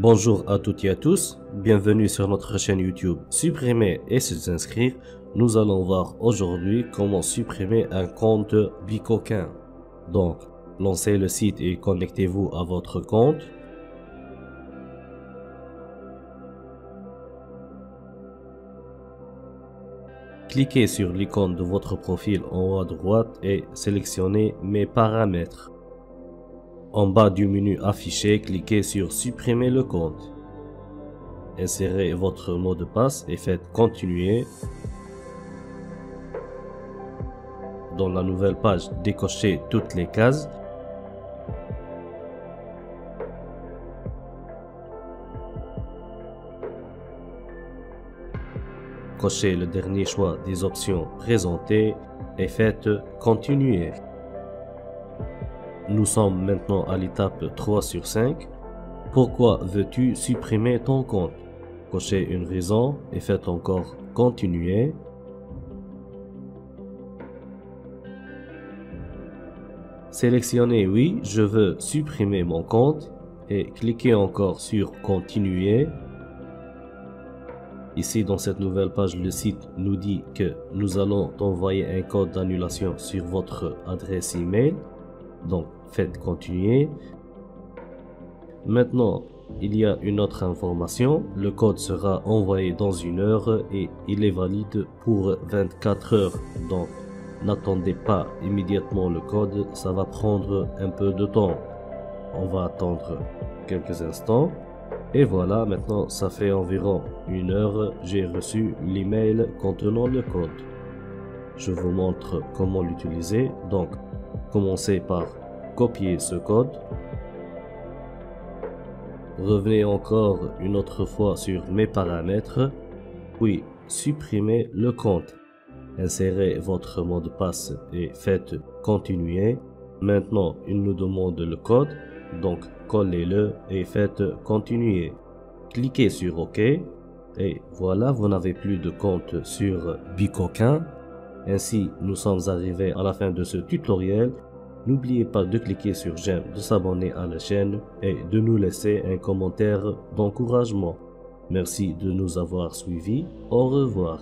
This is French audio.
Bonjour à toutes et à tous, bienvenue sur notre chaîne YouTube Supprimer et se inscrire. Nous allons voir aujourd'hui comment supprimer un compte Bicoquin. Donc, lancez le site et connectez-vous à votre compte. Cliquez sur l'icône de votre profil en haut à droite et sélectionnez Mes paramètres. En bas du menu affiché, cliquez sur Supprimer le compte. Insérez votre mot de passe et faites Continuer. Dans la nouvelle page, décochez toutes les cases. Cochez le dernier choix des options présentées et faites Continuer. Nous sommes maintenant à l'étape 3 sur 5. Pourquoi veux-tu supprimer ton compte? Cochez une raison et faites encore Continuer. Sélectionnez Oui, je veux supprimer mon compte et cliquez encore sur Continuer. Ici, dans cette nouvelle page, le site nous dit que nous allons envoyer un code d'annulation sur votre adresse email. Donc, faites continuer. Maintenant, il y a une autre information. Le code sera envoyé dans une heure et il est valide pour 24 heures. Donc, n'attendez pas immédiatement le code. Ça va prendre un peu de temps. On va attendre quelques instants. Et voilà, maintenant ça fait environ une heure, j'ai reçu l'email contenant le code. Je vous montre comment l'utiliser. Commencez par copier ce code. Revenez encore une autre fois sur mes paramètres, puis supprimez le compte. Insérez votre mot de passe et faites continuer. Maintenant, il nous demande le code, donc collez-le et faites continuer. Cliquez sur OK et voilà, vous n'avez plus de compte sur Bicoquin. Ainsi, nous sommes arrivés à la fin de ce tutoriel. N'oubliez pas de cliquer sur j'aime, de s'abonner à la chaîne et de nous laisser un commentaire d'encouragement. Merci de nous avoir suivis. Au revoir.